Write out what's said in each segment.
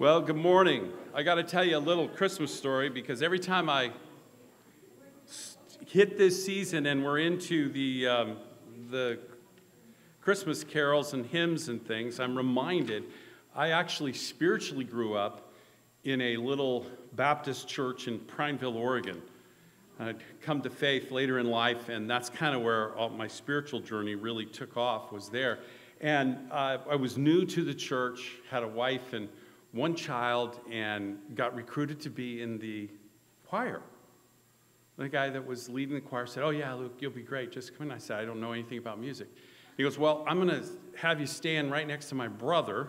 Well, good morning. I got to tell you a little Christmas story because every time I hit this season and we're into the, um, the Christmas carols and hymns and things, I'm reminded I actually spiritually grew up in a little Baptist church in Prineville, Oregon. I'd come to faith later in life, and that's kind of where all my spiritual journey really took off, was there. And uh, I was new to the church, had a wife and one child, and got recruited to be in the choir. The guy that was leading the choir said, Oh, yeah, Luke, you'll be great. Just come in. I said, I don't know anything about music. He goes, Well, I'm going to have you stand right next to my brother.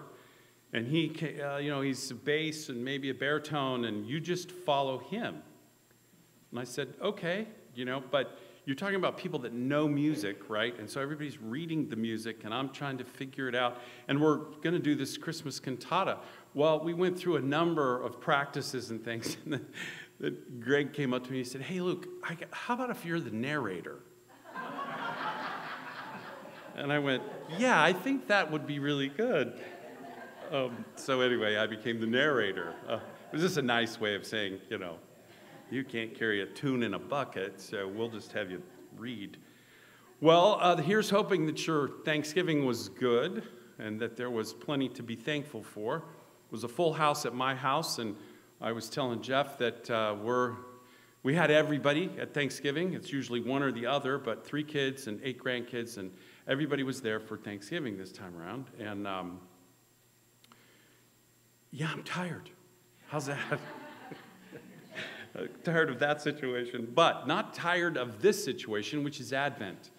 And he, uh, you know, he's a bass and maybe a baritone, and you just follow him. And I said, Okay, you know, but you're talking about people that know music, right? And so everybody's reading the music, and I'm trying to figure it out. And we're going to do this Christmas cantata. Well, we went through a number of practices and things. And then, then Greg came up to me and he said, Hey, Luke, how about if you're the narrator? and I went, Yeah, I think that would be really good. Um, so, anyway, I became the narrator. Uh, it was just a nice way of saying, you know, you can't carry a tune in a bucket, so we'll just have you read. Well, uh, here's hoping that your Thanksgiving was good and that there was plenty to be thankful for was a full house at my house, and I was telling Jeff that uh, we're we had everybody at Thanksgiving. It's usually one or the other, but three kids and eight grandkids, and everybody was there for Thanksgiving this time around. And um, yeah, I'm tired. How's that? tired of that situation, but not tired of this situation, which is Advent.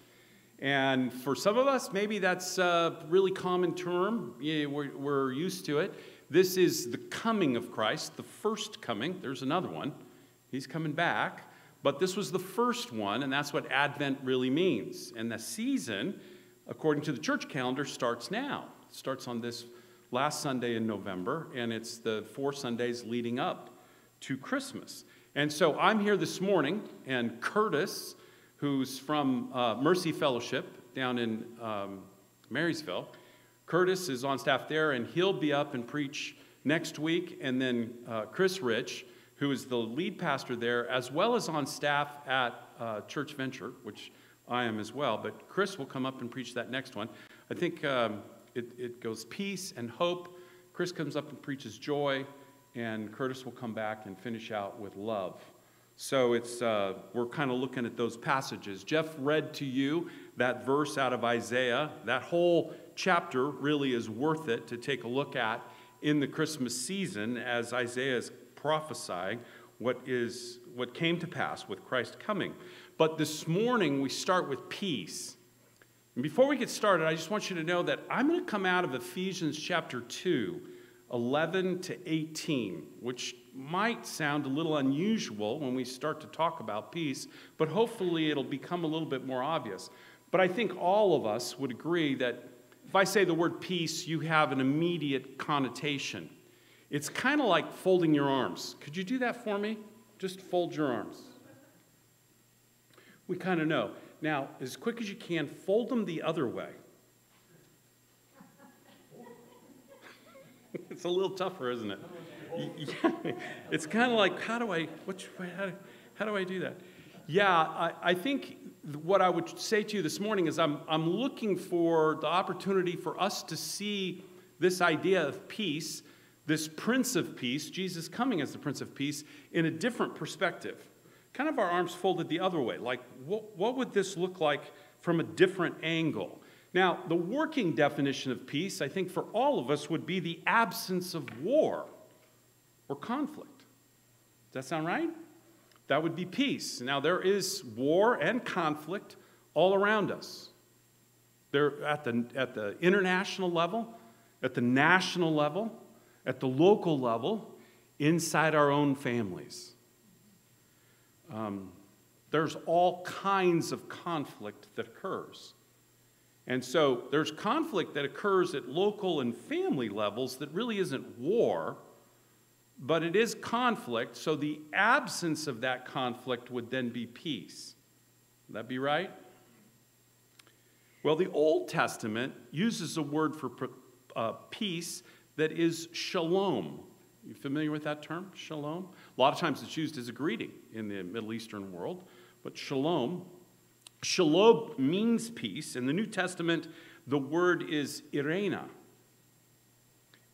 And for some of us, maybe that's a really common term. Yeah, we're used to it. This is the coming of Christ, the first coming. There's another one. He's coming back. But this was the first one, and that's what Advent really means. And the season, according to the church calendar, starts now. It starts on this last Sunday in November, and it's the four Sundays leading up to Christmas. And so I'm here this morning, and Curtis, who's from uh, Mercy Fellowship down in um, Marysville, Curtis is on staff there, and he'll be up and preach next week. And then uh, Chris Rich, who is the lead pastor there, as well as on staff at uh, Church Venture, which I am as well. But Chris will come up and preach that next one. I think um, it, it goes peace and hope. Chris comes up and preaches joy, and Curtis will come back and finish out with love. So it's uh, we're kind of looking at those passages. Jeff read to you that verse out of Isaiah. That whole chapter really is worth it to take a look at in the Christmas season as Isaiah is prophesying what is what came to pass with Christ coming. But this morning we start with peace. And before we get started, I just want you to know that I'm going to come out of Ephesians chapter 2, 11 to 18, which might sound a little unusual when we start to talk about peace, but hopefully it'll become a little bit more obvious. But I think all of us would agree that if I say the word peace, you have an immediate connotation. It's kind of like folding your arms. Could you do that for me? Just fold your arms. We kind of know. Now, as quick as you can, fold them the other way. it's a little tougher, isn't it? Yeah, it's kind of like, how do I, which, how, how do I do that? Yeah, I, I think what I would say to you this morning is I'm, I'm looking for the opportunity for us to see this idea of peace, this Prince of Peace, Jesus coming as the Prince of Peace, in a different perspective. Kind of our arms folded the other way. Like, what, what would this look like from a different angle? Now, the working definition of peace, I think for all of us, would be the absence of war or conflict. Does that sound right? That would be peace. Now, there is war and conflict all around us. They're at the, at the international level, at the national level, at the local level, inside our own families. Um, there's all kinds of conflict that occurs. And so there's conflict that occurs at local and family levels that really isn't war, but it is conflict, so the absence of that conflict would then be peace. Would that be right? Well, the Old Testament uses a word for uh, peace that is shalom. You familiar with that term, shalom? A lot of times it's used as a greeting in the Middle Eastern world, but shalom. Shalom means peace. In the New Testament, the word is eirene.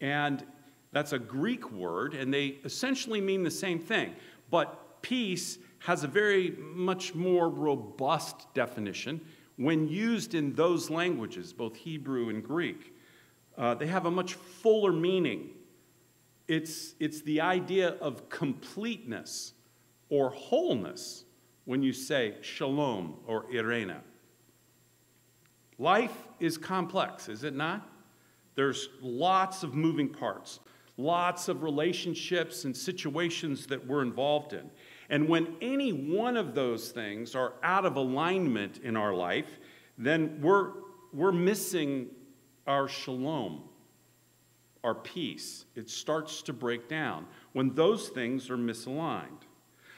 And that's a Greek word, and they essentially mean the same thing. But peace has a very much more robust definition when used in those languages, both Hebrew and Greek. Uh, they have a much fuller meaning. It's, it's the idea of completeness or wholeness when you say shalom or eirene. Life is complex, is it not? There's lots of moving parts, lots of relationships and situations that we're involved in. And when any one of those things are out of alignment in our life, then we're, we're missing our shalom, our peace. It starts to break down when those things are misaligned.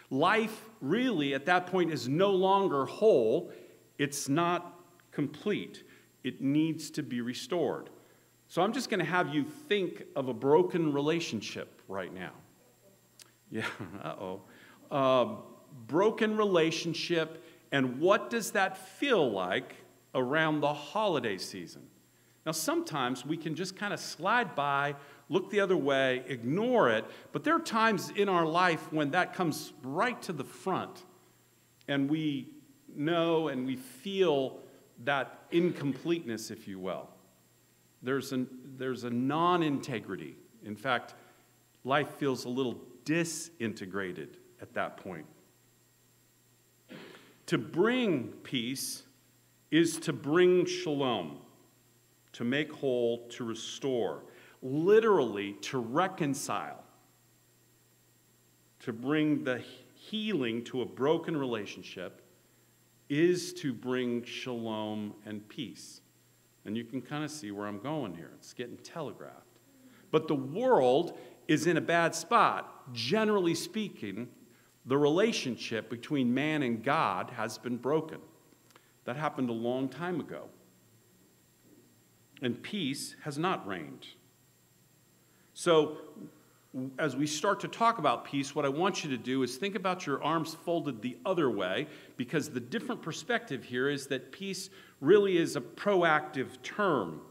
Life really at that point is no longer whole, it's not complete. It needs to be restored. So I'm just going to have you think of a broken relationship right now. Yeah, uh oh. Uh, broken relationship, and what does that feel like around the holiday season? Now, sometimes we can just kind of slide by, look the other way, ignore it, but there are times in our life when that comes right to the front, and we know and we feel that incompleteness, if you will. There's, an, there's a non integrity. In fact, life feels a little disintegrated at that point. To bring peace is to bring shalom, to make whole, to restore, literally to reconcile, to bring the healing to a broken relationship is to bring shalom and peace. And you can kind of see where I'm going here. It's getting telegraphed. But the world is in a bad spot. Generally speaking, the relationship between man and God has been broken. That happened a long time ago. And peace has not reigned. So, as we start to talk about peace, what I want you to do is think about your arms folded the other way, because the different perspective here is that peace really is a proactive term.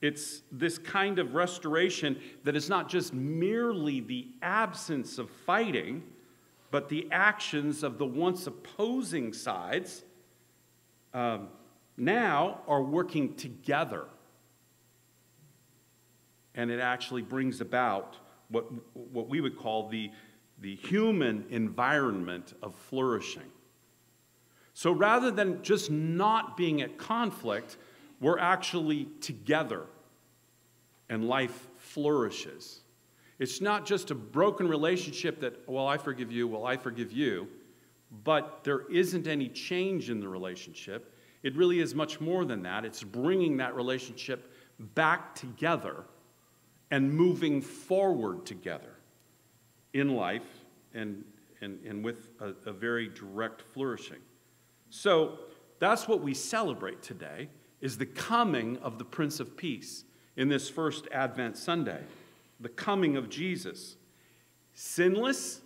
It's this kind of restoration that is not just merely the absence of fighting, but the actions of the once opposing sides um, now are working together and it actually brings about what, what we would call the, the human environment of flourishing. So rather than just not being at conflict, we're actually together and life flourishes. It's not just a broken relationship that, well, I forgive you, well, I forgive you, but there isn't any change in the relationship. It really is much more than that. It's bringing that relationship back together and moving forward together in life and, and, and with a, a very direct flourishing. So that's what we celebrate today is the coming of the Prince of Peace in this first Advent Sunday, the coming of Jesus. Sinless,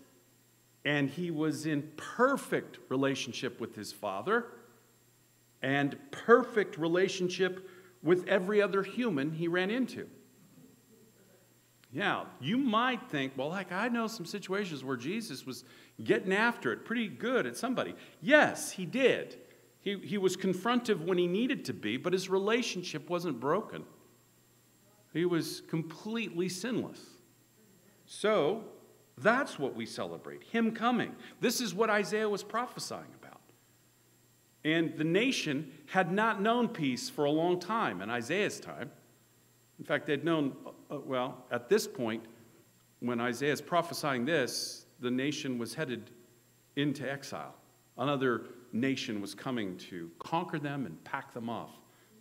and he was in perfect relationship with his Father and perfect relationship with every other human he ran into. Yeah, you might think, well, like I know some situations where Jesus was getting after it pretty good at somebody. Yes, he did. He, he was confrontive when he needed to be, but his relationship wasn't broken. He was completely sinless. So that's what we celebrate him coming. This is what Isaiah was prophesying about. And the nation had not known peace for a long time in Isaiah's time. In fact, they'd known, Uh, well, at this point, when Isaiah is prophesying this, the nation was headed into exile. Another nation was coming to conquer them and pack them off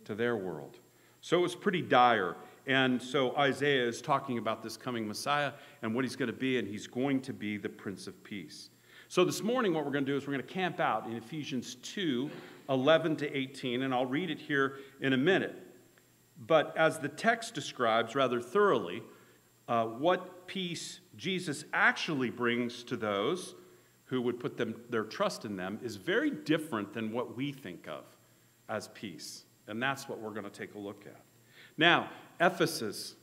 to their world. So it was pretty dire. And so Isaiah is talking about this coming Messiah and what he's going to be, and he's going to be the Prince of Peace. So this morning, what we're going to do is we're going to camp out in Ephesians 2 11 to 18, and I'll read it here in a minute. But as the text describes rather thoroughly, uh, what peace Jesus actually brings to those who would put them, their trust in them is very different than what we think of as peace. And that's what we're going to take a look at. Now, Ephesus.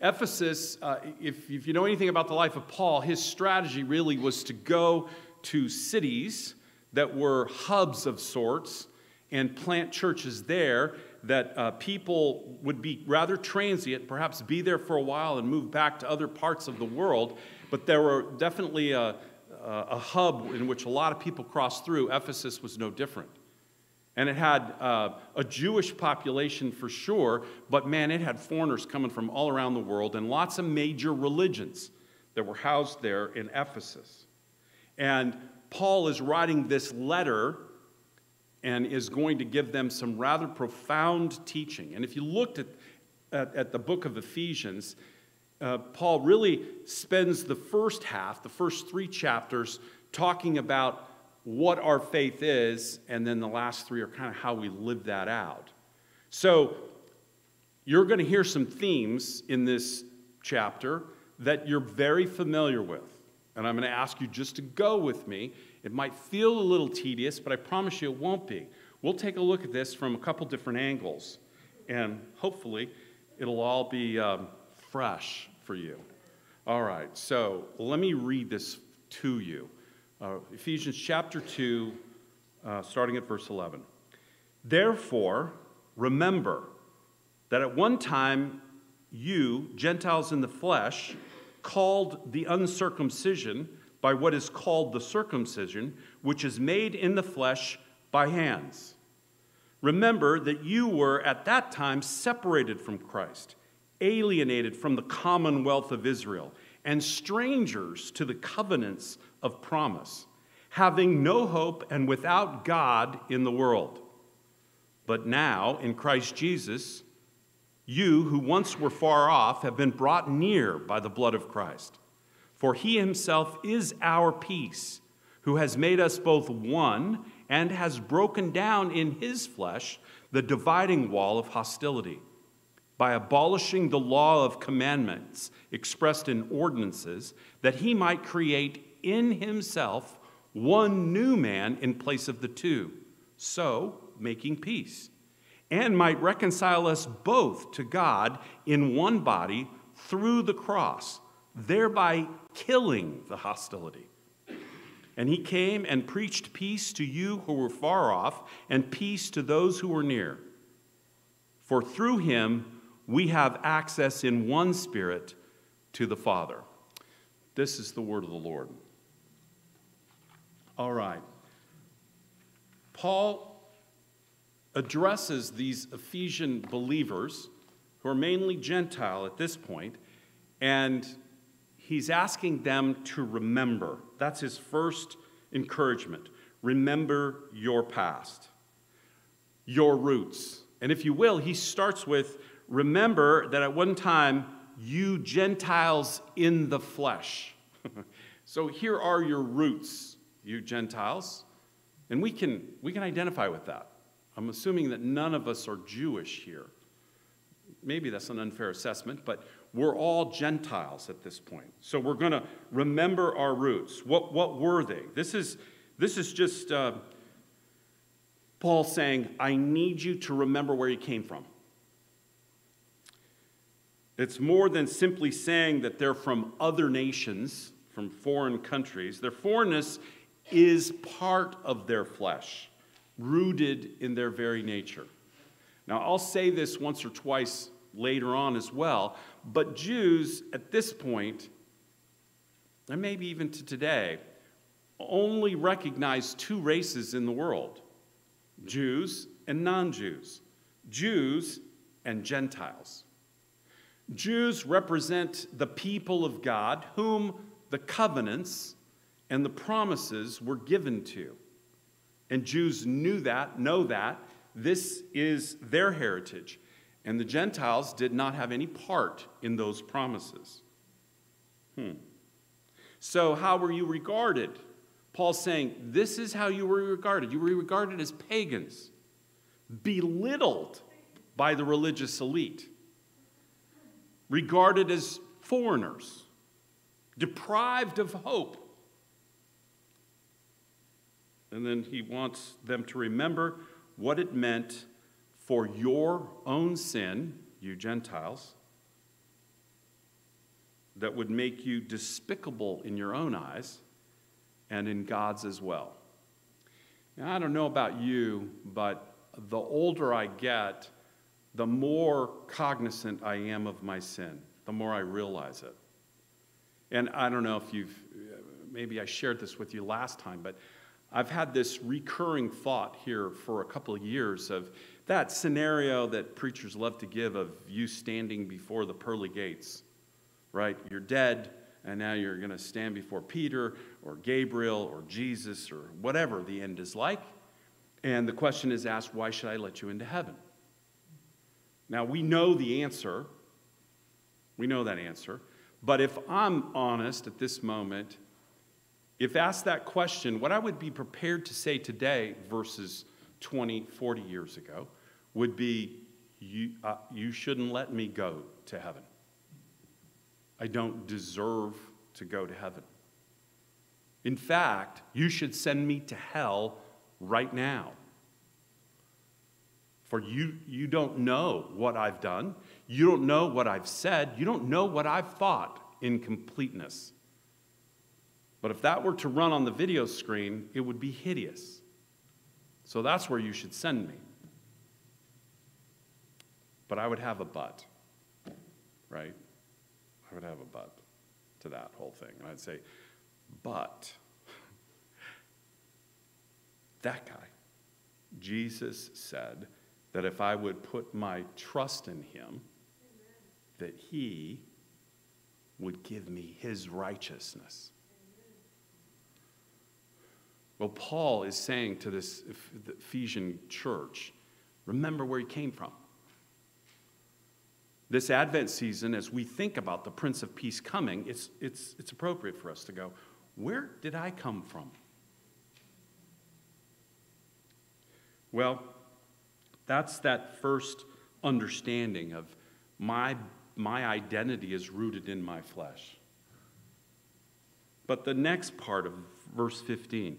Ephesus, uh, if, if you know anything about the life of Paul, his strategy really was to go to cities that were hubs of sorts and plant churches there that uh, people would be rather transient, perhaps be there for a while and move back to other parts of the world. But there were definitely a, a hub in which a lot of people crossed through. Ephesus was no different. And it had uh, a Jewish population for sure, but man, it had foreigners coming from all around the world and lots of major religions that were housed there in Ephesus. And Paul is writing this letter and is going to give them some rather profound teaching. And if you looked at, at, at the book of Ephesians, uh, Paul really spends the first half, the first three chapters, talking about what our faith is, and then the last three are kind of how we live that out. So, you're going to hear some themes in this chapter that you're very familiar with. And I'm going to ask you just to go with me it might feel a little tedious, but I promise you it won't be. We'll take a look at this from a couple different angles, and hopefully it'll all be um, fresh for you. All right, so let me read this to you. Uh, Ephesians chapter 2, uh, starting at verse 11. Therefore, remember that at one time you, Gentiles in the flesh, called the uncircumcision, by what is called the circumcision, which is made in the flesh by hands. Remember that you were at that time separated from Christ, alienated from the commonwealth of Israel, and strangers to the covenants of promise, having no hope and without God in the world. But now, in Christ Jesus, you who once were far off have been brought near by the blood of Christ. For he himself is our peace, who has made us both one and has broken down in his flesh the dividing wall of hostility by abolishing the law of commandments expressed in ordinances, that he might create in himself one new man in place of the two, so making peace, and might reconcile us both to God in one body through the cross, thereby killing the hostility. And he came and preached peace to you who were far off, and peace to those who were near. For through him we have access in one spirit to the Father. This is the word of the Lord. All right. Paul addresses these Ephesian believers, who are mainly Gentile at this point, and he's asking them to remember. That's his first encouragement. Remember your past, your roots. And if you will, he starts with remember that at one time you Gentiles in the flesh. so here are your roots, you Gentiles. And we can, we can identify with that. I'm assuming that none of us are Jewish here. Maybe that's an unfair assessment, but we're all Gentiles at this point. So we're going to remember our roots. What, what were they? This is, this is just uh, Paul saying, I need you to remember where you came from. It's more than simply saying that they're from other nations, from foreign countries. Their foreignness is part of their flesh, rooted in their very nature. Now, I'll say this once or twice later on as well, but Jews at this point, and maybe even to today, only recognize two races in the world Jews and non Jews, Jews and Gentiles. Jews represent the people of God whom the covenants and the promises were given to. And Jews knew that, know that. This is their heritage. And the Gentiles did not have any part in those promises. Hmm. So, how were you regarded? Paul's saying, This is how you were regarded. You were regarded as pagans, belittled by the religious elite. regarded as foreigners, deprived of hope. And then he wants them to remember what it meant for your own sin, you Gentiles, that would make you despicable in your own eyes and in God's as well. Now, I don't know about you, but the older I get, the more cognizant I am of my sin, the more I realize it. And I don't know if you've, maybe I shared this with you last time, but I've had this recurring thought here for a couple of years of that scenario that preachers love to give of you standing before the pearly gates, right? You're dead, and now you're going to stand before Peter or Gabriel or Jesus or whatever the end is like. And the question is asked, why should I let you into heaven? Now, we know the answer. We know that answer. But if I'm honest at this moment, if asked that question, what I would be prepared to say today versus 20, 40 years ago would be you, uh, you shouldn't let me go to heaven. I don't deserve to go to heaven. In fact, you should send me to hell right now. For you, you don't know what I've done. You don't know what I've said. You don't know what I've thought in completeness. But if that were to run on the video screen, it would be hideous. So that's where you should send me. But I would have a but, right? I would have a but to that whole thing. And I'd say, but that guy, Jesus said that if I would put my trust in him, that he would give me his righteousness. Well, Paul is saying to this Ephesian church, remember where he came from. This Advent season, as we think about the Prince of Peace coming, it's, it's, it's appropriate for us to go, where did I come from? Well, that's that first understanding of my, my identity is rooted in my flesh. But the next part of verse 15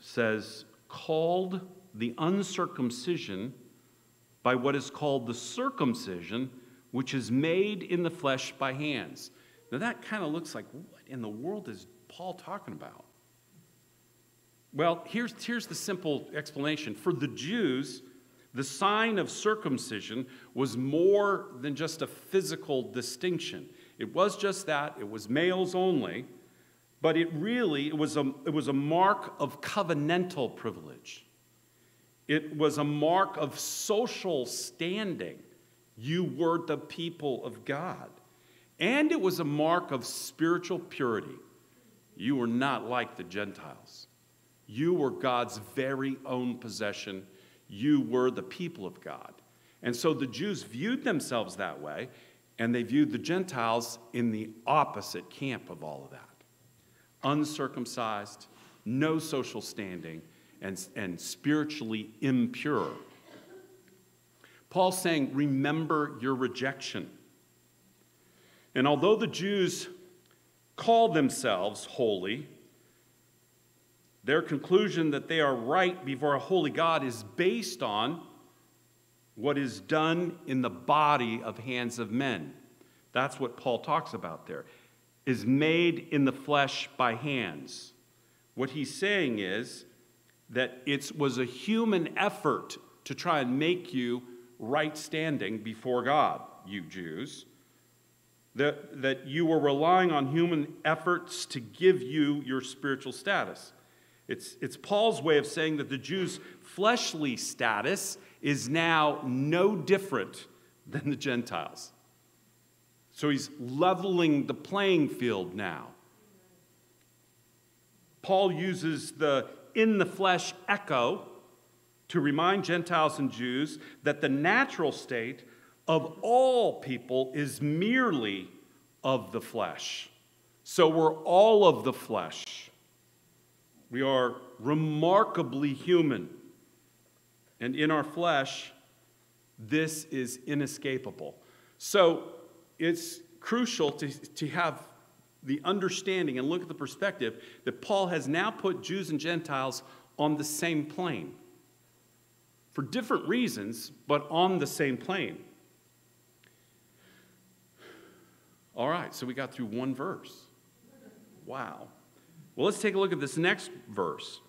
says, called the uncircumcision by what is called the circumcision, which is made in the flesh by hands. Now, that kind of looks like what in the world is Paul talking about? Well, here's, here's the simple explanation. For the Jews, the sign of circumcision was more than just a physical distinction. It was just that, it was males only, but it really it was, a, it was a mark of covenantal privilege. It was a mark of social standing. You were the people of God. And it was a mark of spiritual purity. You were not like the Gentiles. You were God's very own possession. You were the people of God. And so the Jews viewed themselves that way, and they viewed the Gentiles in the opposite camp of all of that uncircumcised, no social standing, and, and spiritually impure. Paul's saying, Remember your rejection. And although the Jews call themselves holy, their conclusion that they are right before a holy God is based on what is done in the body of hands of men. That's what Paul talks about there. Is made in the flesh by hands. What he's saying is that it was a human effort to try and make you right standing before God, you Jews. That, that you were relying on human efforts to give you your spiritual status. It's, it's Paul's way of saying that the Jews' fleshly status is now no different than the Gentiles. So he's leveling the playing field now. Paul uses the in the flesh echo to remind Gentiles and Jews that the natural state of all people is merely of the flesh. So we're all of the flesh. We are remarkably human. And in our flesh, this is inescapable. So it's crucial to, to have the understanding and look at the perspective that Paul has now put Jews and Gentiles on the same plane. For different reasons, but on the same plane. All right, so we got through one verse. Wow. Well, let's take a look at this next verse.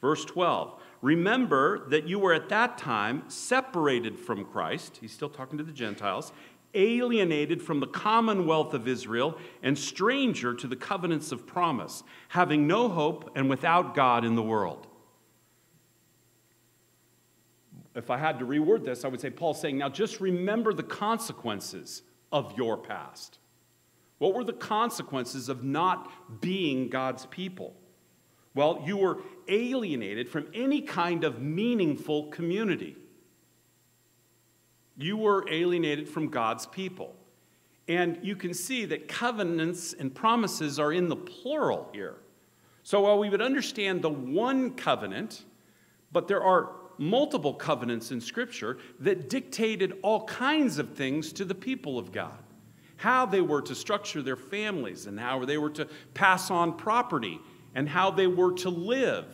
Verse 12. Remember that you were at that time separated from Christ. He's still talking to the Gentiles alienated from the commonwealth of Israel, and stranger to the covenants of promise, having no hope and without God in the world. If I had to reword this, I would say Paul's saying, now just remember the consequences of your past. What were the consequences of not being God's people? Well, you were alienated from any kind of meaningful community you were alienated from God's people. And you can see that covenants and promises are in the plural here. So while we would understand the one covenant, but there are multiple covenants in Scripture that dictated all kinds of things to the people of God how they were to structure their families, and how they were to pass on property, and how they were to live.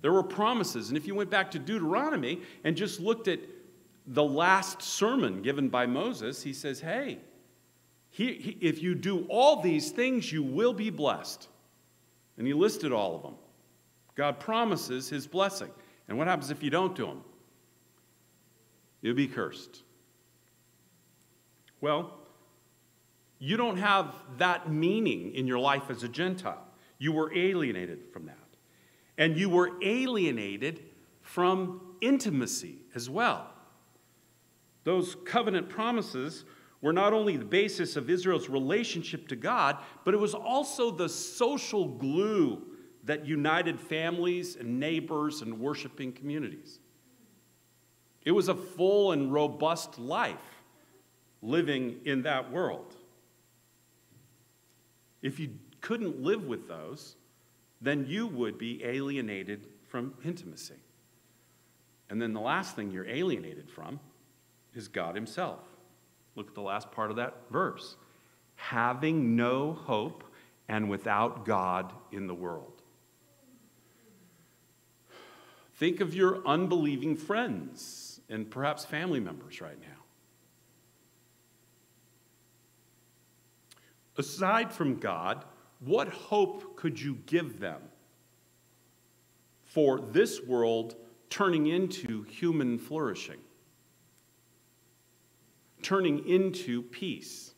There were promises. And if you went back to Deuteronomy and just looked at the last sermon given by Moses, he says, Hey, he, he, if you do all these things, you will be blessed. And he listed all of them. God promises his blessing. And what happens if you don't do them? You'll be cursed. Well, you don't have that meaning in your life as a Gentile. You were alienated from that. And you were alienated from intimacy as well. Those covenant promises were not only the basis of Israel's relationship to God, but it was also the social glue that united families and neighbors and worshiping communities. It was a full and robust life living in that world. If you couldn't live with those, then you would be alienated from intimacy. And then the last thing you're alienated from is God Himself. Look at the last part of that verse. Having no hope and without God in the world. Think of your unbelieving friends and perhaps family members right now. Aside from God, what hope could you give them for this world turning into human flourishing? turning into peace.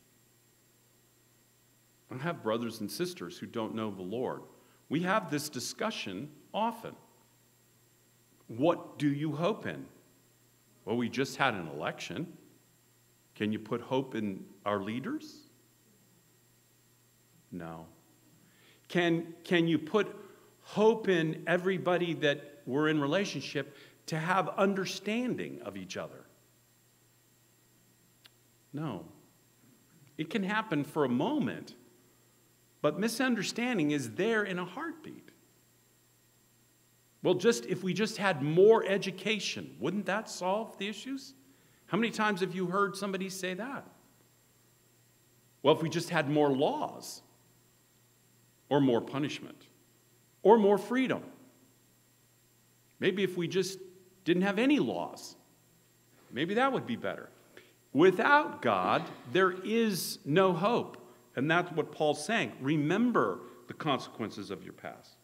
I have brothers and sisters who don't know the Lord. We have this discussion often. What do you hope in? Well, we just had an election. Can you put hope in our leaders? No. Can, can you put hope in everybody that we're in relationship to have understanding of each other? No. It can happen for a moment, but misunderstanding is there in a heartbeat. Well, just if we just had more education, wouldn't that solve the issues? How many times have you heard somebody say that? Well, if we just had more laws, or more punishment, or more freedom. Maybe if we just didn't have any laws, maybe that would be better. Without God, there is no hope. And that's what Paul's saying. Remember the consequences of your past.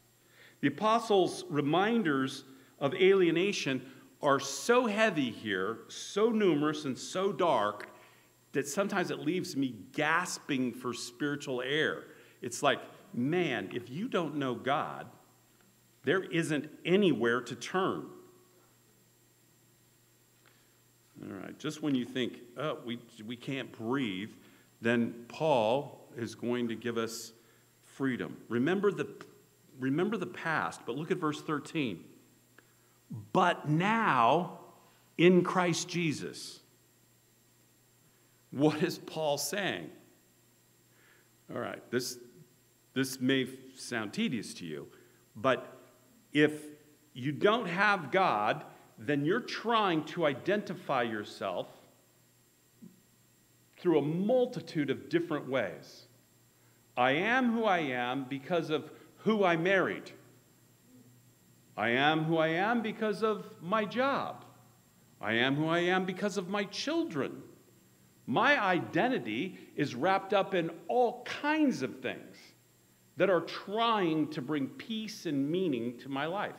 The apostles' reminders of alienation are so heavy here, so numerous, and so dark that sometimes it leaves me gasping for spiritual air. It's like, man, if you don't know God, there isn't anywhere to turn. All right, just when you think, oh, we, we can't breathe, then Paul is going to give us freedom. Remember the, remember the past, but look at verse 13. But now in Christ Jesus. What is Paul saying? All right, this, this may sound tedious to you, but if you don't have God, then you're trying to identify yourself through a multitude of different ways. I am who I am because of who I married. I am who I am because of my job. I am who I am because of my children. My identity is wrapped up in all kinds of things that are trying to bring peace and meaning to my life.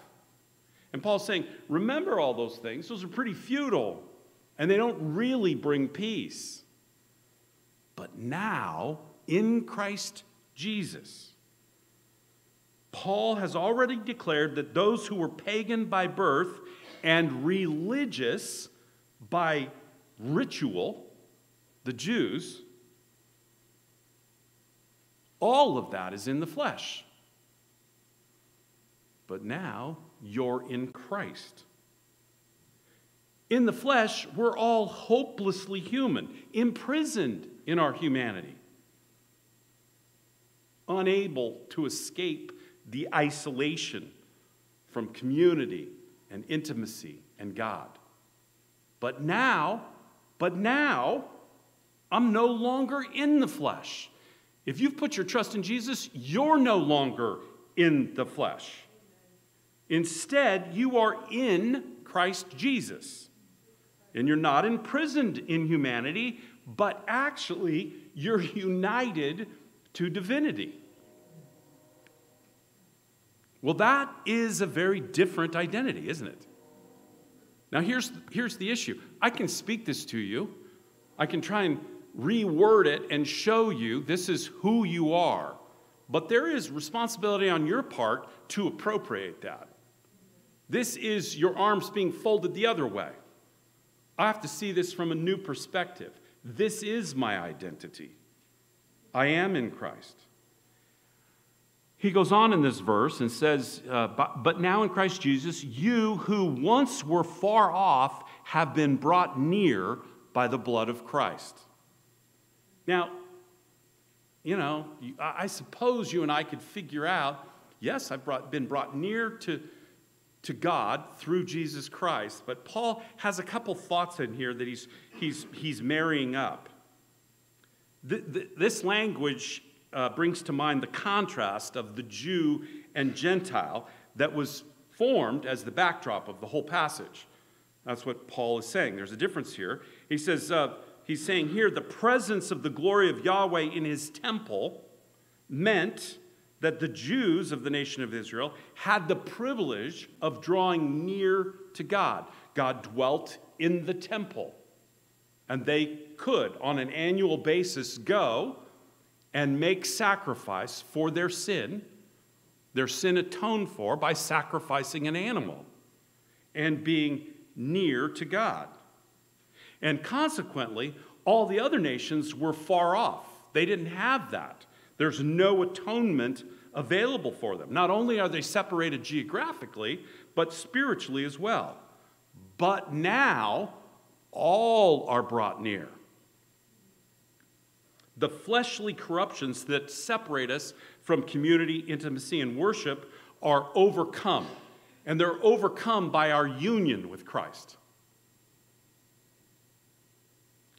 And Paul's saying, remember all those things. Those are pretty futile, and they don't really bring peace. But now, in Christ Jesus, Paul has already declared that those who were pagan by birth and religious by ritual, the Jews, all of that is in the flesh. But now you're in Christ. In the flesh, we're all hopelessly human, imprisoned in our humanity, unable to escape the isolation from community and intimacy and God. But now, but now, I'm no longer in the flesh. If you've put your trust in Jesus, you're no longer in the flesh. Instead, you are in Christ Jesus. And you're not imprisoned in humanity, but actually, you're united to divinity. Well, that is a very different identity, isn't it? Now, here's, here's the issue I can speak this to you, I can try and reword it and show you this is who you are. But there is responsibility on your part to appropriate that. This is your arms being folded the other way. I have to see this from a new perspective. This is my identity. I am in Christ. He goes on in this verse and says, uh, but, now in Christ Jesus, you who once were far off have been brought near by the blood of Christ. Now, you know, I suppose you and I could figure out yes, I've brought, been brought near to, to God through Jesus Christ. But Paul has a couple thoughts in here that he's, he's, he's marrying up. The, the, this language uh, brings to mind the contrast of the Jew and Gentile that was formed as the backdrop of the whole passage. That's what Paul is saying. There's a difference here. He says, uh, he's saying here, the presence of the glory of Yahweh in his temple meant that the Jews of the nation of Israel had the privilege of drawing near to God. God dwelt in the temple, and they could, on an annual basis, go and make sacrifice for their sin, their sin atoned for by sacrificing an animal and being near to God. And consequently, all the other nations were far off. They didn't have that. There's no atonement available for them. Not only are they separated geographically, but spiritually as well. But now, all are brought near the fleshly corruptions that separate us from community, intimacy, and worship are overcome. And they're overcome by our union with Christ.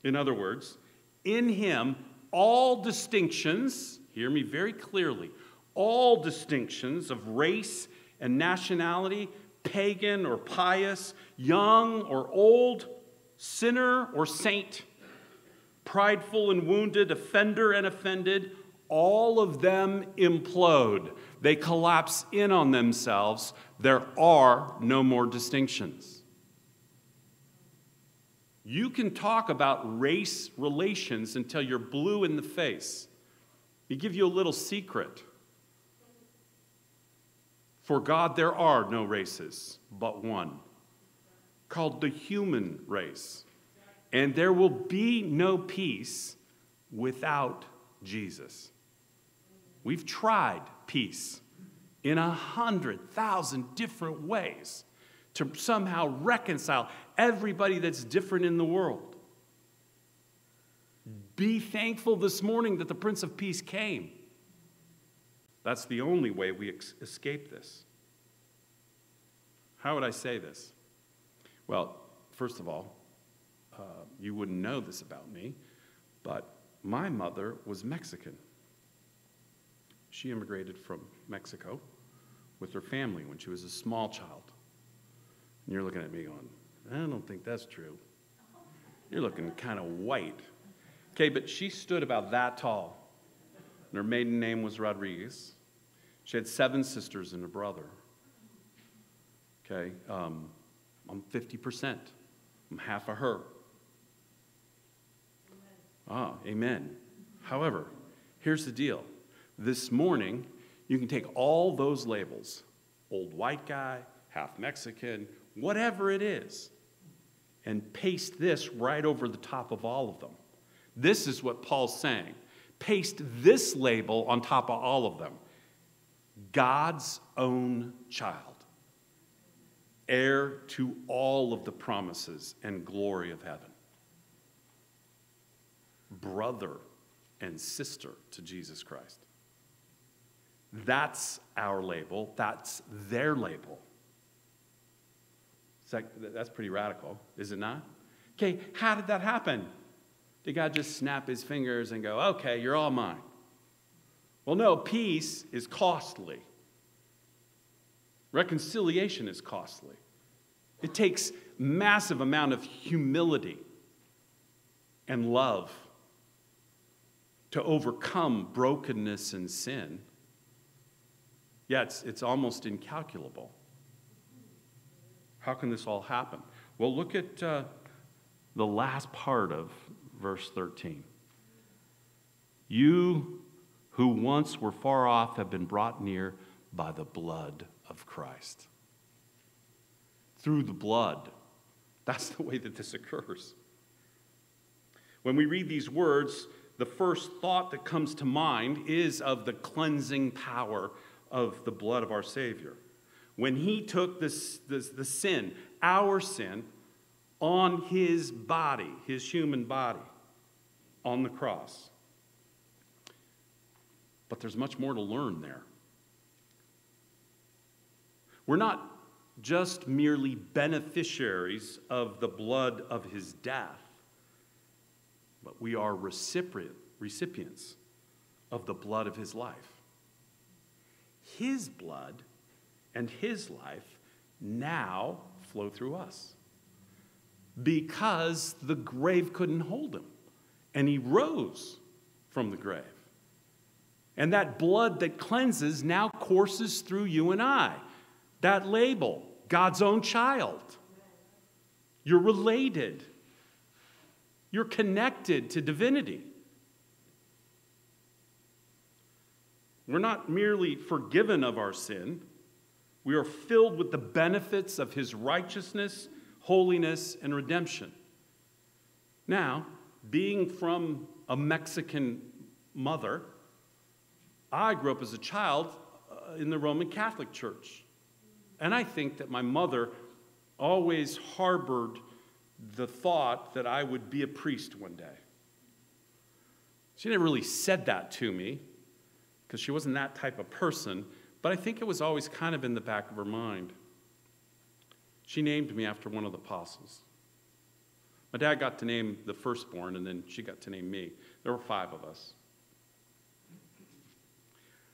In other words, in Him, all distinctions, hear me very clearly, all distinctions of race and nationality, pagan or pious, young or old, sinner or saint, prideful and wounded, offender and offended, all of them implode. They collapse in on themselves. There are no more distinctions. You can talk about race relations until you're blue in the face. Let give you a little secret. For God, there are no races but one, called the human race. And there will be no peace without Jesus. We've tried peace in a hundred thousand different ways to somehow reconcile everybody that's different in the world. Be thankful this morning that the Prince of Peace came. That's the only way we ex- escape this. How would I say this? Well, first of all, you wouldn't know this about me, But my mother was Mexican. She immigrated from Mexico with her family when she was a small child. And you're looking at me going, I don't think that's true. You're looking kind of white. Okay, but she stood about that tall. And her maiden name was Rodriguez. She had seven sisters and a brother. Okay, um, I'm 50%. I'm half of her. Ah, amen. However, here's the deal. This morning, you can take all those labels old white guy, half Mexican, whatever it is and paste this right over the top of all of them. This is what Paul's saying. Paste this label on top of all of them God's own child, heir to all of the promises and glory of heaven, brother and sister to Jesus Christ. That's our label, that's their label. That, that's pretty radical, is it not? Okay, how did that happen? Did God just snap his fingers and go, okay, you're all mine? Well, no, peace is costly. Reconciliation is costly. It takes massive amount of humility and love to overcome brokenness and sin. Yeah, it's, it's almost incalculable. How can this all happen? Well, look at uh, the last part of verse 13. You who once were far off have been brought near by the blood of Christ. Through the blood. That's the way that this occurs. When we read these words, the first thought that comes to mind is of the cleansing power of the blood of our Savior when he took this, this, the sin, our sin, on his body, his human body, on the cross. But there's much more to learn there. We're not just merely beneficiaries of the blood of his death, but we are recipient, recipients of the blood of his life. His blood and his life now flow through us because the grave couldn't hold him and he rose from the grave. And that blood that cleanses now courses through you and I. That label, God's own child. You're related. You're connected to divinity. We're not merely forgiven of our sin, we are filled with the benefits of his righteousness, holiness, and redemption. Now, being from a Mexican mother, I grew up as a child uh, in the Roman Catholic Church. And I think that my mother always harbored the thought that I would be a priest one day. She never really said that to me because she wasn't that type of person, but I think it was always kind of in the back of her mind. She named me after one of the apostles. My dad got to name the firstborn, and then she got to name me. There were five of us.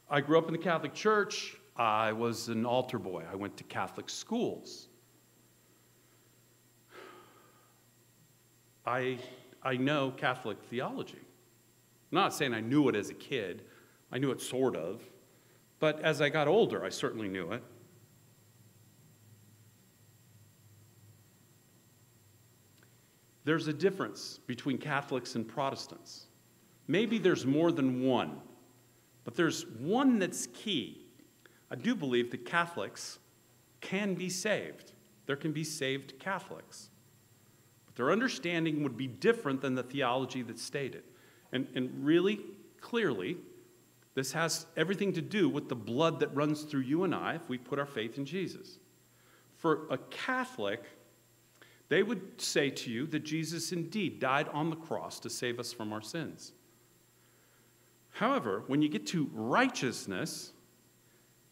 I grew up in the Catholic Church. I was an altar boy. I went to Catholic schools. I, I know Catholic theology. I'm not saying I knew it as a kid, I knew it sort of. But as I got older, I certainly knew it. There's a difference between Catholics and Protestants. Maybe there's more than one, but there's one that's key. I do believe that Catholics can be saved. There can be saved Catholics. Their understanding would be different than the theology that's stated. And, and really, clearly, this has everything to do with the blood that runs through you and I if we put our faith in Jesus. For a Catholic, they would say to you that Jesus indeed died on the cross to save us from our sins. However, when you get to righteousness,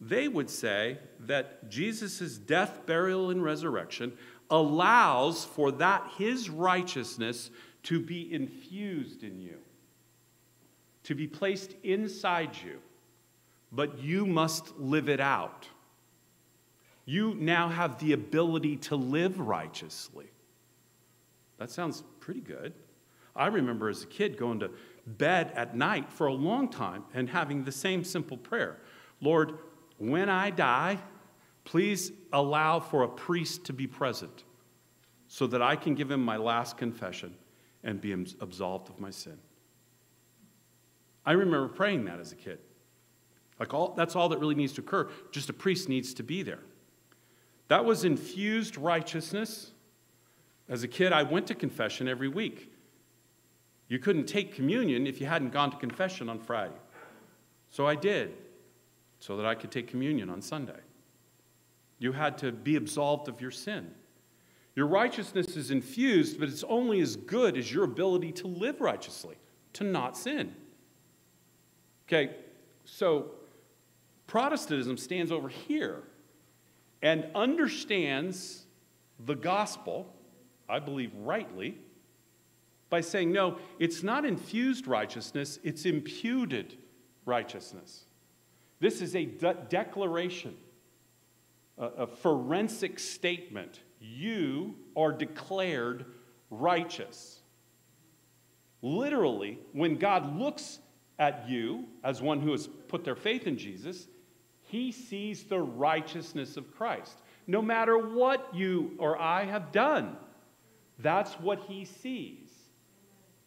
they would say that Jesus' death, burial, and resurrection allows for that his righteousness to be infused in you. to be placed inside you, but you must live it out. You now have the ability to live righteously. That sounds pretty good. I remember as a kid going to bed at night for a long time and having the same simple prayer Lord, when I die, please allow for a priest to be present so that I can give him my last confession and be absolved of my sin. I remember praying that as a kid. Like all, that's all that really needs to occur. Just a priest needs to be there. That was infused righteousness. As a kid, I went to confession every week. You couldn't take communion if you hadn't gone to confession on Friday. So I did, so that I could take communion on Sunday. You had to be absolved of your sin. Your righteousness is infused, but it's only as good as your ability to live righteously, to not sin. Okay, so Protestantism stands over here and understands the gospel, I believe rightly, by saying, no, it's not infused righteousness, it's imputed righteousness. This is a de- declaration, a, forensic statement. You are declared righteous. Literally, when God looks at you as one who has put their faith in Jesus, he sees the righteousness of Christ. No matter what you or I have done, that's what he sees.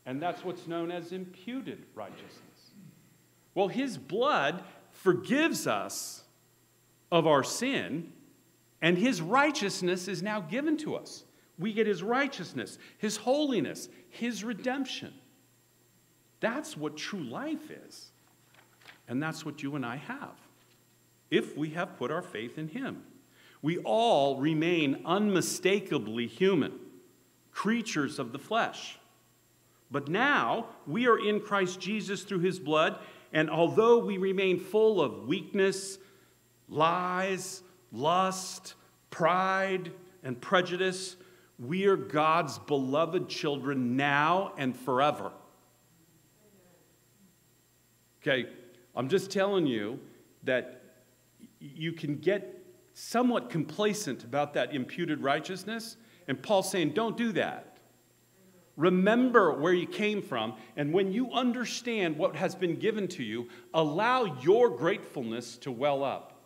And that's what's known as imputed righteousness. Well, his blood forgives us of our sin, and his righteousness is now given to us. We get his righteousness, his holiness, his redemption. That's what true life is. And that's what you and I have if we have put our faith in him. We all remain unmistakably human, creatures of the flesh. But now we are in Christ Jesus through his blood, and although we remain full of weakness, lies, lust, pride, and prejudice, we are God's beloved children now and forever. Okay, I'm just telling you that you can get somewhat complacent about that imputed righteousness, and Paul's saying, don't do that. Remember where you came from, and when you understand what has been given to you, allow your gratefulness to well up.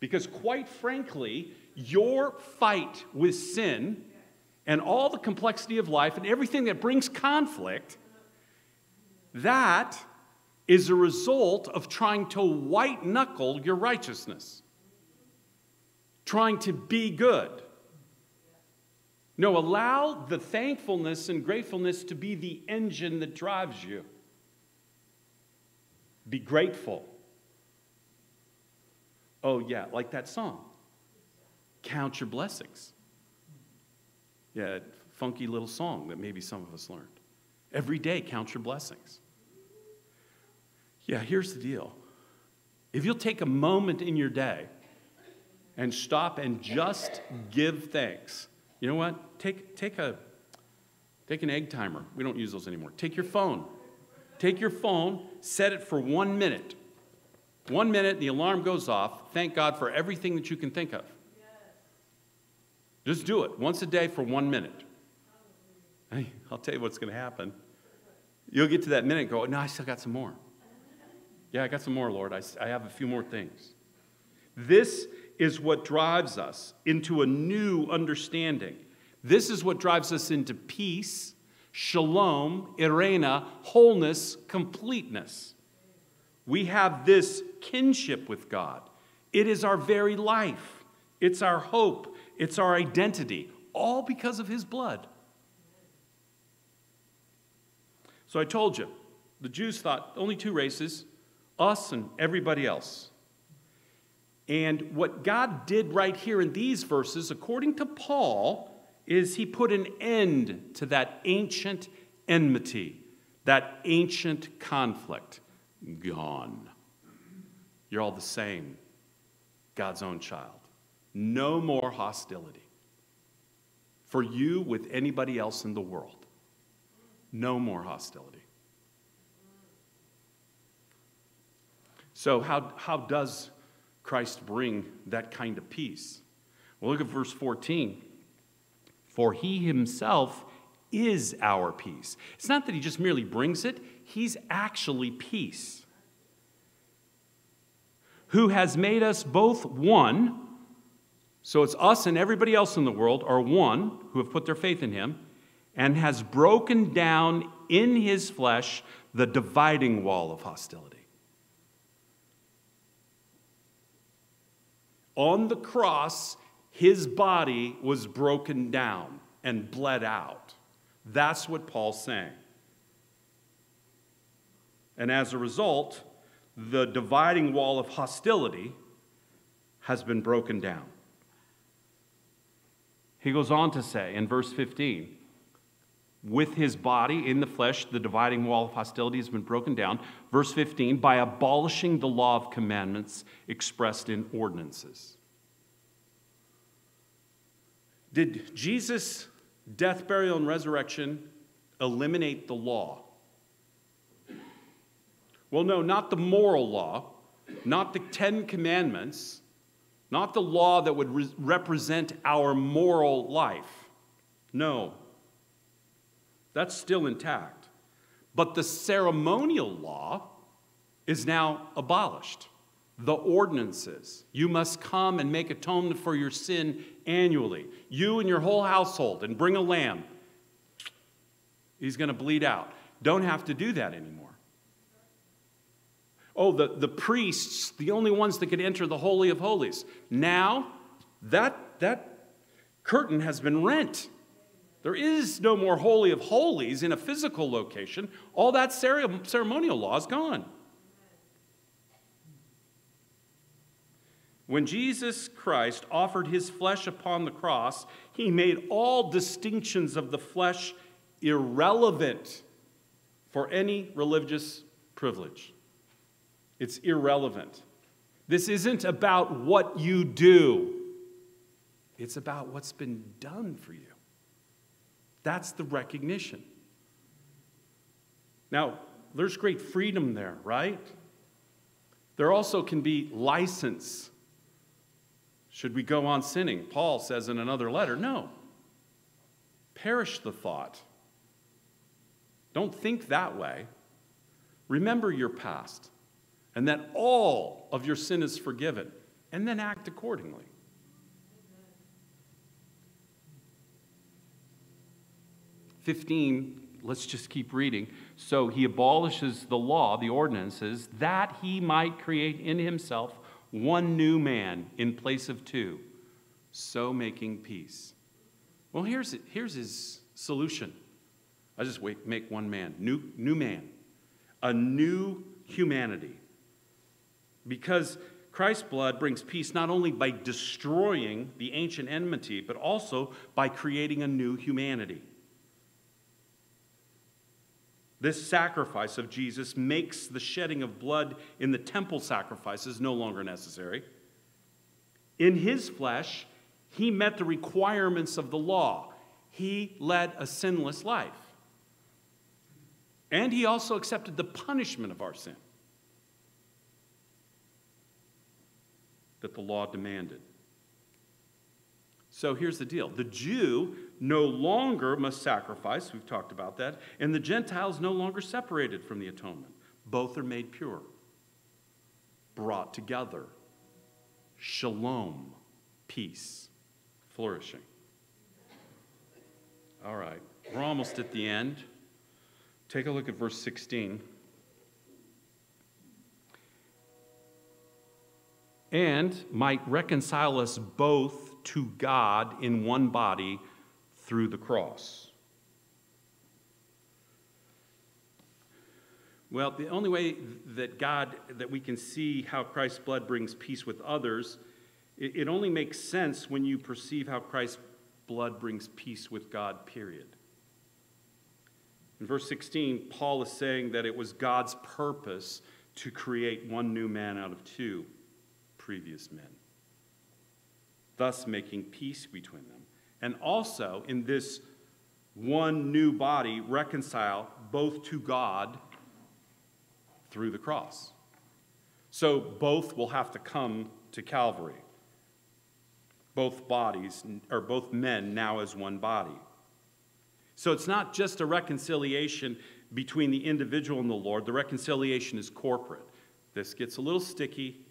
Because, quite frankly, your fight with sin and all the complexity of life and everything that brings conflict, that is a result of trying to white knuckle your righteousness, trying to be good. No, allow the thankfulness and gratefulness to be the engine that drives you. Be grateful. Oh, yeah, like that song. Count your blessings. Yeah, funky little song that maybe some of us learned. Every day, count your blessings. Yeah, here's the deal. If you'll take a moment in your day and stop and just give thanks, you know what? Take, take, a, take an egg timer. We don't use those anymore. Take your phone. Take your phone, set it for one minute. One minute, the alarm goes off. Thank God for everything that you can think of. Just do it once a day for one minute. Hey, I'll tell you what's going to happen. You'll get to that minute and go, no, I still got some more. Yeah, I got some more, Lord. I, I have a few more things. This is what drives us into a new understanding. This is what drives us into peace, shalom, eirene, wholeness, completeness. We have this kinship with God. It is our very life, it's our hope, it's our identity, all because of His blood. So I told you, the Jews thought only two races us and everybody else. And what God did right here in these verses, according to Paul, is he put an end to that ancient enmity, that ancient conflict. Gone. You're all the same, God's own child. No more hostility for you with anybody else in the world. No more hostility. So, how, how does Christ bring that kind of peace? Well, look at verse 14. For he himself is our peace. It's not that he just merely brings it, he's actually peace. Who has made us both one, so it's us and everybody else in the world are one who have put their faith in him, and has broken down in his flesh the dividing wall of hostility. On the cross, his body was broken down and bled out. That's what Paul's saying. And as a result, the dividing wall of hostility has been broken down. He goes on to say in verse 15, with his body in the flesh, the dividing wall of hostility has been broken down. Verse 15, by abolishing the law of commandments expressed in ordinances. Did Jesus' death, burial, and resurrection eliminate the law? Well, no, not the moral law, not the Ten Commandments, not the law that would re- represent our moral life. No. That's still intact. But the ceremonial law is now abolished. The ordinances. You must come and make atonement for your sin annually. You and your whole household, and bring a lamb. He's going to bleed out. Don't have to do that anymore. Oh, the, the priests, the only ones that could enter the Holy of Holies. Now, that, that curtain has been rent. There is no more Holy of Holies in a physical location. All that ceremonial law is gone. When Jesus Christ offered his flesh upon the cross, he made all distinctions of the flesh irrelevant for any religious privilege. It's irrelevant. This isn't about what you do, it's about what's been done for you. That's the recognition. Now, there's great freedom there, right? There also can be license. Should we go on sinning? Paul says in another letter, no. Perish the thought. Don't think that way. Remember your past and that all of your sin is forgiven, and then act accordingly. Fifteen, let's just keep reading. So he abolishes the law, the ordinances, that he might create in himself one new man in place of two, so making peace. Well, here's, here's his solution. I just wait, make one man, new, new man, a new humanity. Because Christ's blood brings peace not only by destroying the ancient enmity, but also by creating a new humanity. This sacrifice of Jesus makes the shedding of blood in the temple sacrifices no longer necessary. In his flesh, he met the requirements of the law. He led a sinless life. And he also accepted the punishment of our sin. That the law demanded. So here's the deal the Jew no longer must sacrifice, we've talked about that, and the Gentiles no longer separated from the atonement. Both are made pure, brought together. Shalom, peace, flourishing. All right, we're almost at the end. Take a look at verse 16. And might reconcile us both to God in one body through the cross. Well, the only way that God, that we can see how Christ's blood brings peace with others, it, only makes sense when you perceive how Christ's blood brings peace with God, period. In verse 16, Paul is saying that it was God's purpose to create one new man out of two previous men, thus making peace between them. And also, in this one new body, reconcile both to God through the cross. So both will have to come to Calvary. Both bodies, or both men now as one body. So it's not just a reconciliation between the individual and the Lord, the reconciliation is corporate. This gets a little sticky.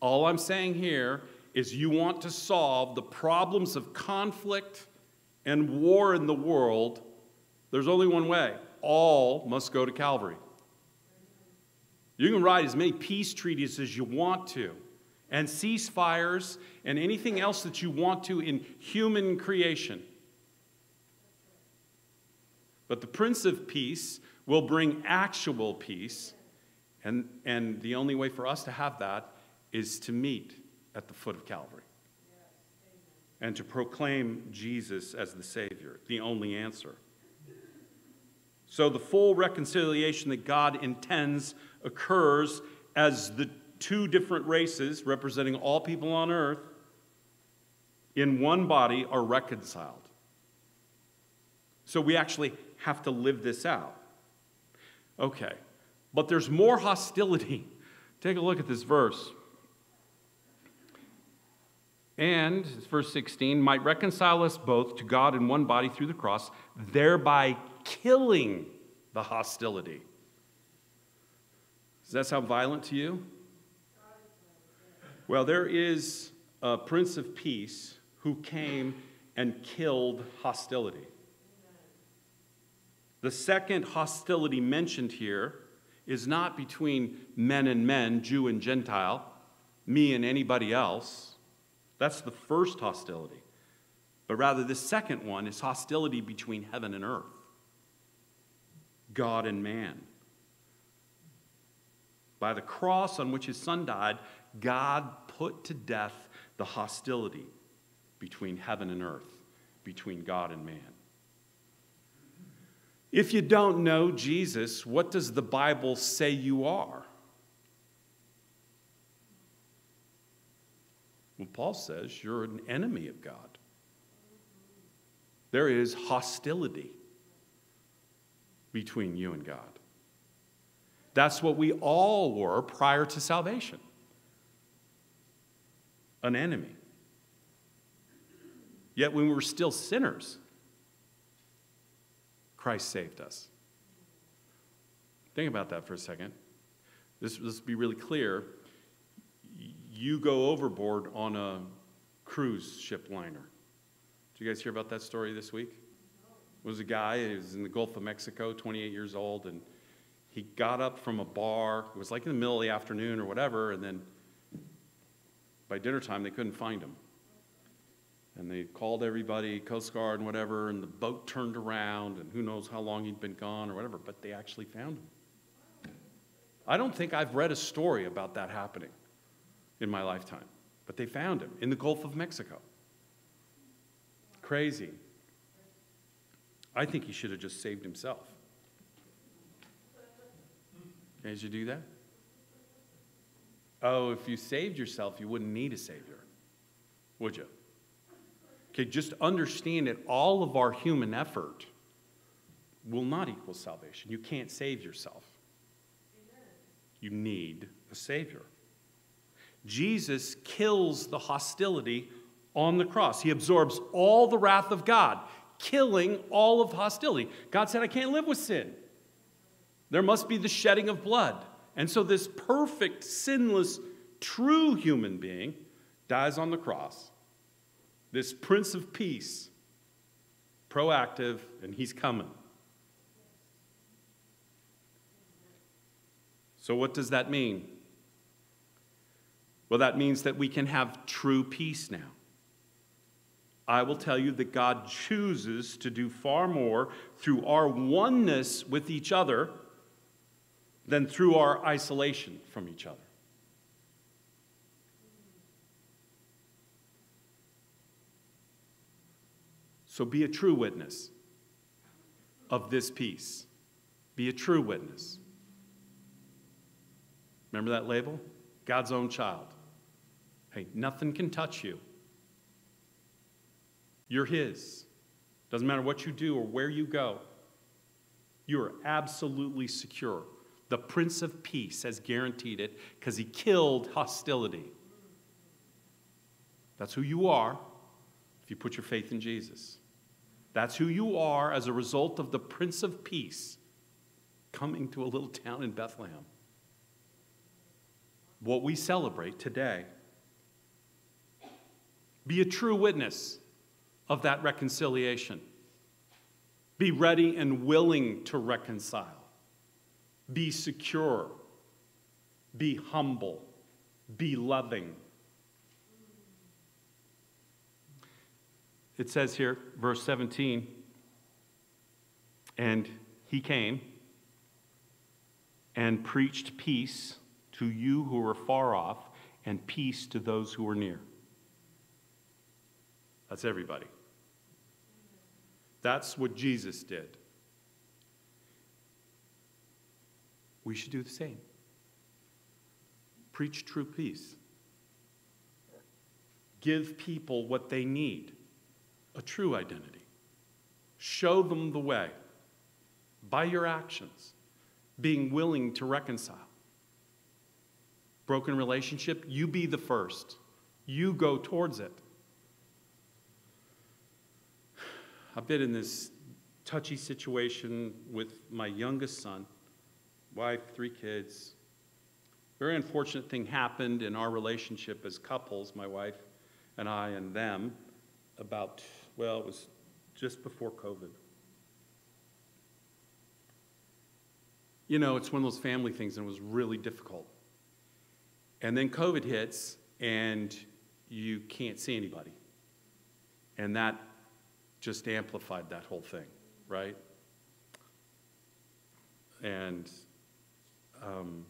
All I'm saying here is you want to solve the problems of conflict and war in the world, there's only one way. All must go to Calvary. You can write as many peace treaties as you want to, and ceasefires, and anything else that you want to in human creation. But the Prince of Peace will bring actual peace, and, and the only way for us to have that is to meet at the foot of Calvary and to proclaim Jesus as the Savior, the only answer. So the full reconciliation that God intends occurs as the two different races representing all people on earth in one body are reconciled. So we actually have to live this out. Okay, but there's more hostility. Take a look at this verse. And, verse 16, might reconcile us both to God in one body through the cross, thereby killing the hostility. Does that sound violent to you? Well, there is a Prince of Peace who came and killed hostility. The second hostility mentioned here is not between men and men, Jew and Gentile, me and anybody else. That's the first hostility. But rather, the second one is hostility between heaven and earth, God and man. By the cross on which his son died, God put to death the hostility between heaven and earth, between God and man. If you don't know Jesus, what does the Bible say you are? Well, Paul says you're an enemy of God. There is hostility between you and God. That's what we all were prior to salvation an enemy. Yet when we were still sinners, Christ saved us. Think about that for a second. This, let's be really clear you go overboard on a cruise ship liner. Did you guys hear about that story this week? It was a guy, he was in the Gulf of Mexico, 28 years old, and he got up from a bar. It was like in the middle of the afternoon or whatever, and then by dinner time, they couldn't find him. And they called everybody, Coast Guard and whatever, and the boat turned around, and who knows how long he'd been gone or whatever, but they actually found him. I don't think I've read a story about that happening in my lifetime. But they found him in the Gulf of Mexico. Crazy. I think he should have just saved himself. Did you do that? Oh, if you saved yourself, you wouldn't need a Savior, would you? Okay, just understand that all of our human effort will not equal salvation. You can't save yourself. You need a Savior. Jesus kills the hostility on the cross. He absorbs all the wrath of God, killing all of hostility. God said, I can't live with sin. There must be the shedding of blood. And so, this perfect, sinless, true human being dies on the cross. This Prince of Peace, proactive, and he's coming. So, what does that mean? Well, that means that we can have true peace now. I will tell you that God chooses to do far more through our oneness with each other than through our isolation from each other. So be a true witness of this peace. Be a true witness. Remember that label? God's own child. Hey, nothing can touch you. You're His. Doesn't matter what you do or where you go, you are absolutely secure. The Prince of Peace has guaranteed it because he killed hostility. That's who you are if you put your faith in Jesus. That's who you are as a result of the Prince of Peace coming to a little town in Bethlehem. What we celebrate today. Be a true witness of that reconciliation. Be ready and willing to reconcile. Be secure. Be humble. Be loving. It says here, verse 17, and he came and preached peace to you who were far off and peace to those who were near. That's everybody. That's what Jesus did. We should do the same. Preach true peace. Give people what they need a true identity. Show them the way by your actions, being willing to reconcile. Broken relationship, you be the first. You go towards it. I've been in this touchy situation with my youngest son, wife, three kids. Very unfortunate thing happened in our relationship as couples, my wife and I and them, about, well, it was just before COVID. You know, it's one of those family things, and it was really difficult. And then COVID hits, and you can't see anybody. And that just amplified that whole thing, right? And um,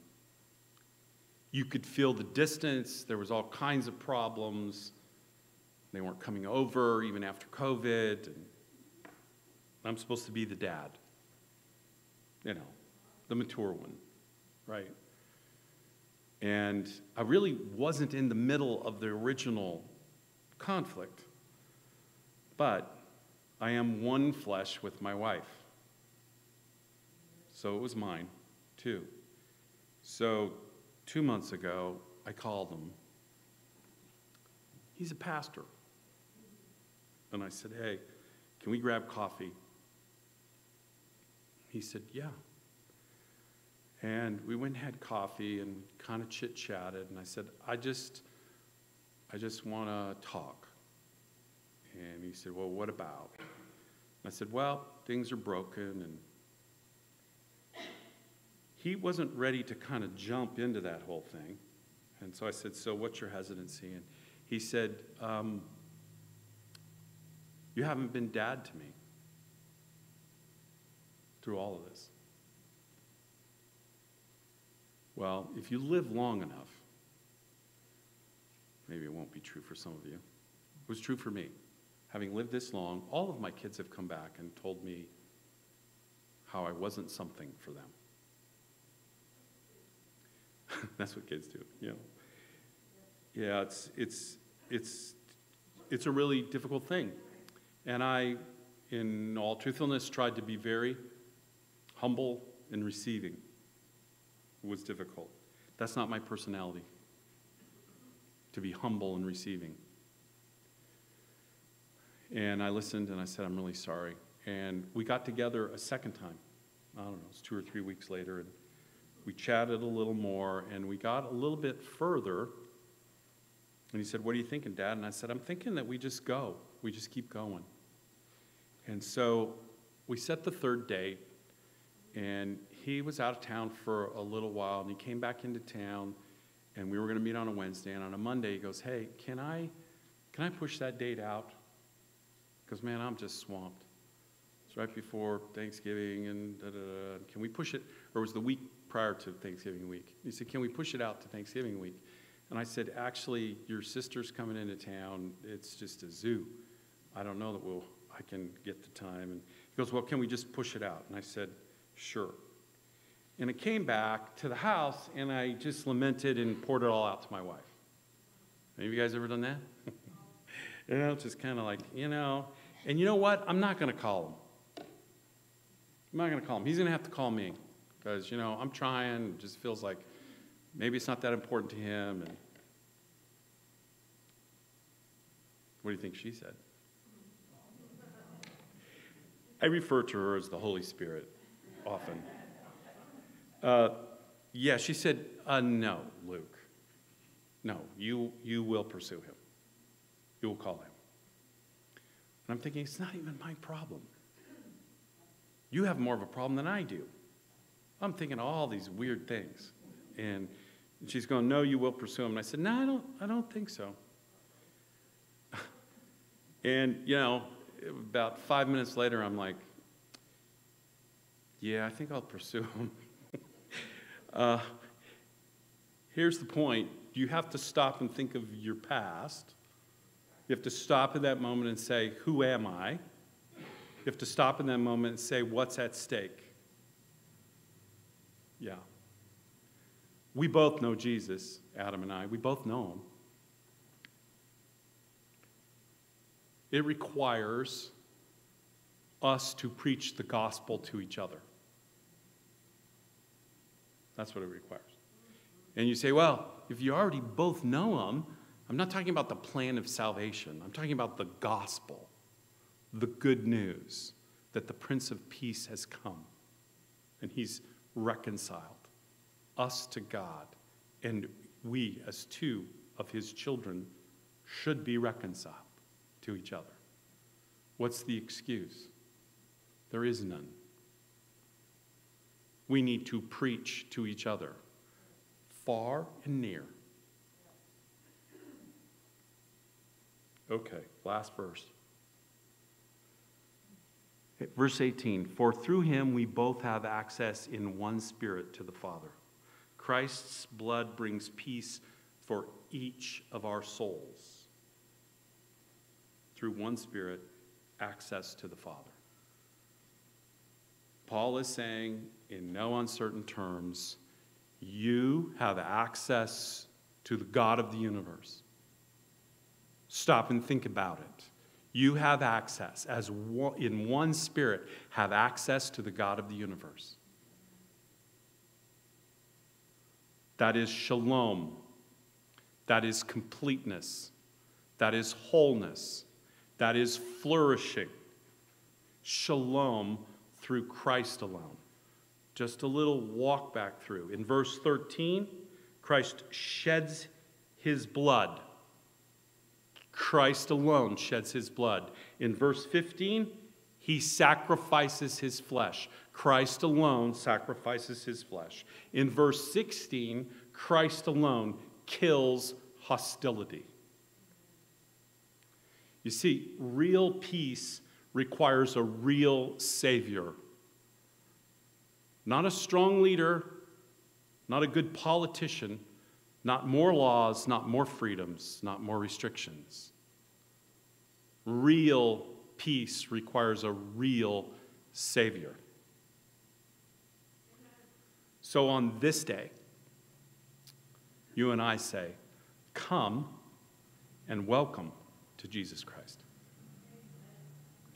you could feel the distance. There was all kinds of problems. They weren't coming over even after COVID. And I'm supposed to be the dad, you know, the mature one, right? And I really wasn't in the middle of the original conflict. But I am one flesh with my wife. So it was mine, too. So two months ago, I called him. He's a pastor. And I said, Hey, can we grab coffee? He said, Yeah. And we went and had coffee and kind of chit chatted. And I said, I just, I just want to talk. And he said, Well, what about? I said, Well, things are broken. And he wasn't ready to kind of jump into that whole thing. And so I said, So what's your hesitancy? And he said, um, You haven't been dad to me through all of this. Well, if you live long enough, maybe it won't be true for some of you. It was true for me having lived this long, all of my kids have come back and told me how I wasn't something for them. That's what kids do, you know. Yeah, it's it's it's it's a really difficult thing. And I, in all truthfulness, tried to be very humble and receiving. It was difficult. That's not my personality. To be humble and receiving. And I listened and I said, I'm really sorry. And we got together a second time. I don't know, it's two or three weeks later. And we chatted a little more and we got a little bit further. And he said, What are you thinking, Dad? And I said, I'm thinking that we just go. We just keep going. And so we set the third date. And he was out of town for a little while. And he came back into town. And we were going to meet on a Wednesday. And on a Monday, he goes, Hey, can I, can I push that date out? Because man, I'm just swamped. It's right before Thanksgiving, and da, da, da. can we push it? Or it was the week prior to Thanksgiving week. He said, Can we push it out to Thanksgiving week? And I said, Actually, your sister's coming into town. It's just a zoo. I don't know that we'll, I can get the time. And he goes, Well, can we just push it out? And I said, Sure. And it came back to the house, and I just lamented and poured it all out to my wife. Any of you guys ever done that? You know, just kind of like, you know, and you know what? I'm not going to call him. I'm not going to call him. He's going to have to call me. because, you know, I'm trying, it just feels like maybe it's not that important to him. And what do you think she said? I refer to her as the Holy Spirit often. Uh, yeah, she said, uh, No, Luke. No, you, you will pursue him. You will call him. And I'm thinking, it's not even my problem. You have more of a problem than I do. I'm thinking all these weird things. And she's going, No, you will pursue him. And I said, No, I don't, I don't think so. and, you know, about five minutes later, I'm like, Yeah, I think I'll pursue him. uh, here's the point you have to stop and think of your past. You have to stop at that moment and say, Who am I? You have to stop in that moment and say, What's at stake? Yeah. We both know Jesus, Adam and I. We both know him. It requires us to preach the gospel to each other. That's what it requires. And you say, well, if you already both know him, I'm not talking about the plan of salvation. I'm talking about the gospel, the good news that the Prince of Peace has come and he's reconciled us to God. And we, as two of his children, should be reconciled to each other. What's the excuse? There is none. We need to preach to each other, far and near. Okay, last verse. Verse 18 For through him we both have access in one spirit to the Father. Christ's blood brings peace for each of our souls. Through one spirit, access to the Father. Paul is saying, in no uncertain terms, you have access to the God of the universe. Stop and think about it. You have access, as one, in one spirit, have access to the God of the universe. That is shalom. That is completeness. That is wholeness. That is flourishing. Shalom through Christ alone. Just a little walk back through. In verse 13, Christ sheds his blood. Christ alone sheds his blood. In verse 15, he sacrifices his flesh. Christ alone sacrifices his flesh. In verse 16, Christ alone kills hostility. You see, real peace requires a real Savior. Not a strong leader, not a good politician, not more laws, not more freedoms, not more restrictions. Real peace requires a real Savior. So on this day, you and I say, Come and welcome to Jesus Christ.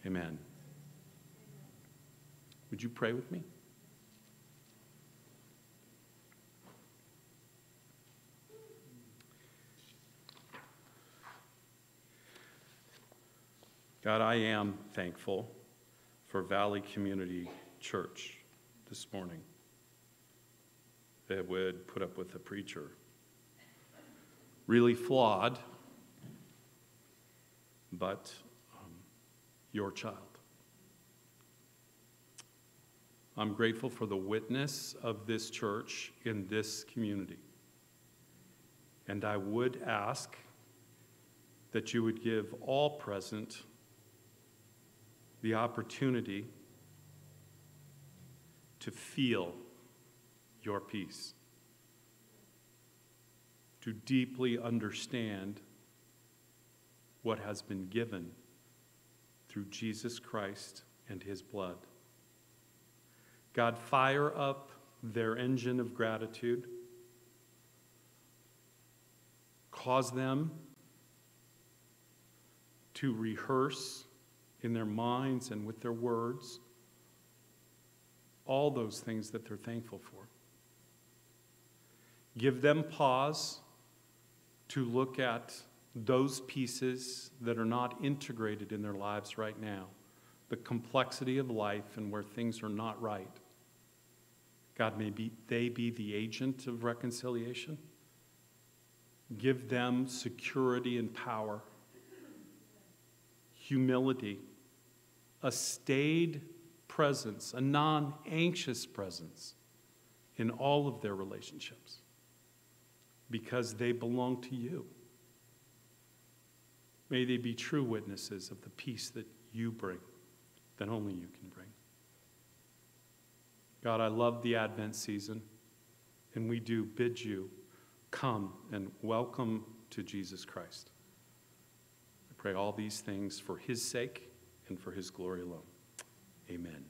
Amen. Would you pray with me? God, I am thankful for Valley Community Church this morning that would put up with a preacher. Really flawed, but um, your child. I'm grateful for the witness of this church in this community. And I would ask that you would give all present the opportunity to feel your peace, to deeply understand what has been given through Jesus Christ and his blood. God, fire up their engine of gratitude. Cause them to rehearse in their minds and with their words all those things that they're thankful for. Give them pause to look at those pieces that are not integrated in their lives right now, the complexity of life and where things are not right. God, may be, they be the agent of reconciliation. Give them security and power, humility, a staid presence, a non anxious presence in all of their relationships because they belong to you. May they be true witnesses of the peace that you bring, that only you can bring. God, I love the Advent season, and we do bid you come and welcome to Jesus Christ. I pray all these things for his sake and for his glory alone. Amen.